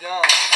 done.